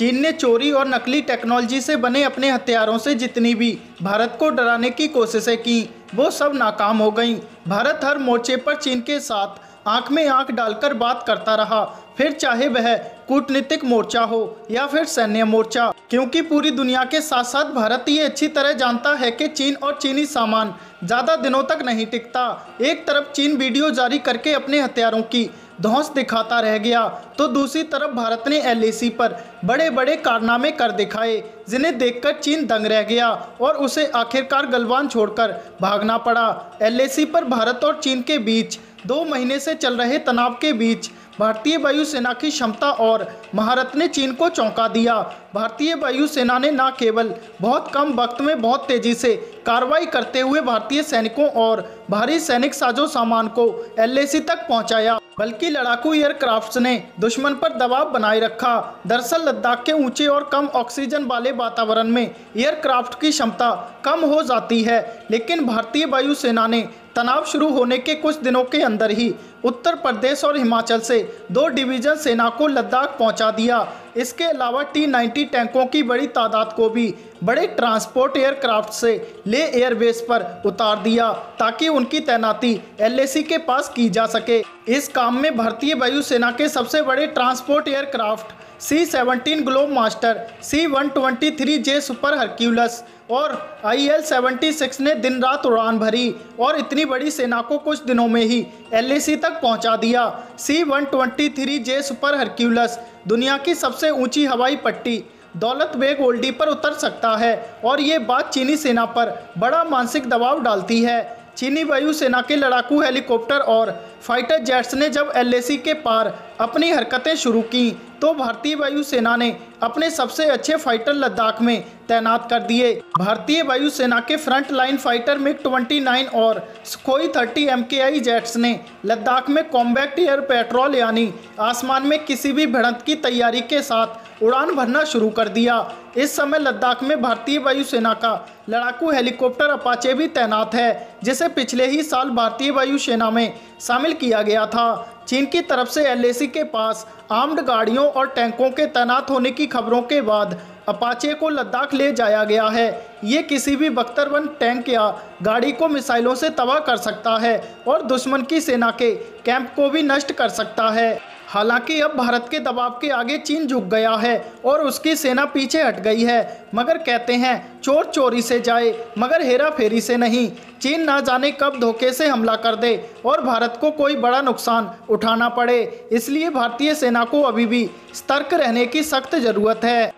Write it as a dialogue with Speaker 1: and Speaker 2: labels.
Speaker 1: चीन ने चोरी और नकली टेक्नोलॉजी से बने अपने हथियारों से जितनी भी भारत को डराने की कोशिशें की, वो सब नाकाम हो गईं। भारत हर मोर्चे पर चीन के साथ आँख में आँख डालकर बात करता रहा, फिर चाहे वह कूटनीतिक मोर्चा हो या फिर सैन्य मोर्चा, क्योंकि पूरी दुनिया के साथ साथ भारत ये अच्छी तरह जानता है कि चीन और चीनी सामान ज़्यादा दिनों तक नहीं टिकता। एक तरफ़ चीन वीडियो जारी करके अपने हथियारों की धौंस दिखाता रह गया तो दूसरी तरफ़ भारत ने एलएसी पर बड़े बड़े कारनामे कर दिखाए, जिन्हें देखकर चीन दंग रह गया और उसे आखिरकार गलवान छोड़कर भागना पड़ा। एलएसी पर भारत और चीन के बीच दो महीने से चल रहे तनाव के बीच भारतीय वायुसेना की क्षमता और महारत ने चीन को चौंका दिया। भारतीय वायुसेना ने न केवल बहुत कम वक्त में बहुत तेज़ी से कार्रवाई करते हुए भारतीय सैनिकों और भारी सैनिक साजो सामान को एलएसी तक पहुँचाया बल्कि लड़ाकू एयरक्राफ्ट्स ने दुश्मन पर दबाव बनाए रखा। दरअसल, लद्दाख के ऊँचे और कम ऑक्सीजन वाले वातावरण में एयरक्राफ्ट की क्षमता कम हो जाती है, लेकिन भारतीय वायुसेना ने तनाव शुरू होने के कुछ दिनों के अंदर ही उत्तर प्रदेश और हिमाचल से दो डिवीज़न सेना को लद्दाख पहुँचा दिया। इसके अलावा टी नाइन्टी टैंकों की बड़ी तादाद को भी बड़े ट्रांसपोर्ट एयरक्राफ्ट से ले एयरबेस पर उतार दिया ताकि उनकी तैनाती एलएसी के पास की जा सके। इस काम में भारतीय वायुसेना के सबसे बड़े transport aircraft C seventeen globe master C one twenty three J super Hercules और आई एल सेवेंटी सिक्स ने दिन रात उड़ान भरी और इतनी बड़ी सेना को कुछ दिनों में ही LAC तक पहुँचा दिया। C one twenty three J super Hercules दुनिया की सबसे ऊँची हवाई पट्टी, दौलत बेग ओल्डी पर उतर सकता है और ये बात चीनी सेना पर बड़ा मानसिक दबाव डालती है। चीनी वायुसेना के लड़ाकू हेलीकॉप्टर और फाइटर जेट्स ने जब एलएसी के पार अपनी हरकतें शुरू की तो भारतीय वायुसेना ने अपने सबसे अच्छे फाइटर लद्दाख में तैनात कर दिए। भारतीय वायुसेना के फ्रंट लाइन फाइटर मिग 29 और कोई 30 एम जेट्स ने लद्दाख में कॉम्बैक्ट एयर पेट्रोल यानी आसमान में किसी भी भिड़ंत की तैयारी के साथ उड़ान भरना शुरू कर दिया। इस समय लद्दाख में भारतीय वायुसेना का लड़ाकू हेलीकॉप्टर अपाचे भी तैनात है, जिसे पिछले ही साल भारतीय वायुसेना में शामिल किया गया था। चीन की तरफ़ से एलएसी के पास आर्म्ड गाड़ियों और टैंकों के तैनात होने की खबरों के बाद अपाचे को लद्दाख ले जाया गया है। ये किसी भी बख्तरबंद टैंक या गाड़ी को मिसाइलों से तबाह कर सकता है और दुश्मन की सेना के कैंप को भी नष्ट कर सकता है। हालाँकि अब भारत के दबाव के आगे चीन झुक गया है और उसकी सेना पीछे हट गई है। मगर कहते हैं, चोर चोरी से जाए, मगर हेरा फेरी से नहीं। चीन ना जाने कब धोखे से हमला कर दे और भारत को कोई बड़ा नुकसान उठाना पड़े। इसलिए भारतीय सेना को अभी भी सतर्क रहने की सख्त ज़रूरत है।